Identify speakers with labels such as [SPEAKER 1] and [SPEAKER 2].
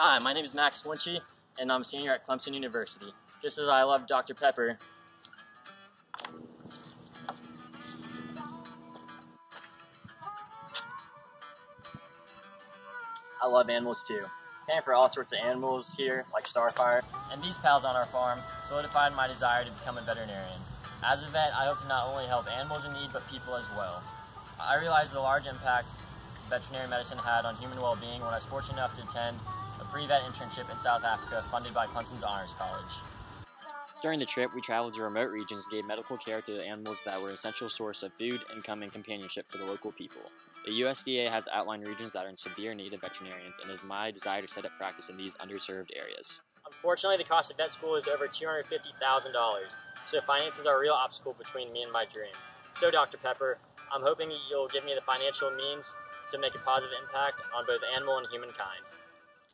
[SPEAKER 1] Hi, my name is Max Wunsche, and I'm a senior at Clemson University. Just as I love Dr. Pepper, I love animals too. Caring for all sorts of animals here, like Starfire, and these pals on our farm solidified my desire to become a veterinarian. As a vet, I hope to not only help animals in need, but people as well. I realized the large impact veterinary medicine had on human well-being when I was fortunate enough to attend pre-vet internship in South Africa funded by Clemson's Honors College.
[SPEAKER 2] During the trip, we traveled to remote regions and gave medical care to animals that were an essential source of food, income, and companionship for the local people. The USDA has outlined regions that are in severe need of veterinarians, and it is my desire to set up practice in these underserved areas.
[SPEAKER 1] Unfortunately, the cost of vet school is over $250,000, so finances are a real obstacle between me and my dream. So, Dr. Pepper, I'm hoping you'll give me the financial means to make a positive impact on both animal and humankind.